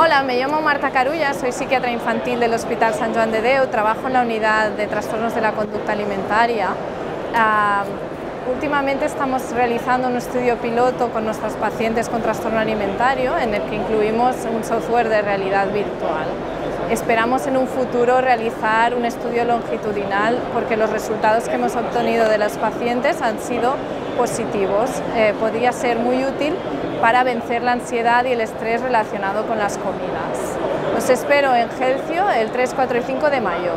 Hola, me llamo Marta Carulla, soy psiquiatra infantil del Hospital San Joan de Deu, trabajo en la unidad de trastornos de la conducta alimentaria. Ah, últimamente estamos realizando un estudio piloto con nuestros pacientes con trastorno alimentario en el que incluimos un software de realidad virtual. Esperamos en un futuro realizar un estudio longitudinal porque los resultados que hemos obtenido de los pacientes han sido positivos. Eh, podría ser muy útil para vencer la ansiedad y el estrés relacionado con las comidas. Os espero en Gelcio el 3, 4 y 5 de mayo.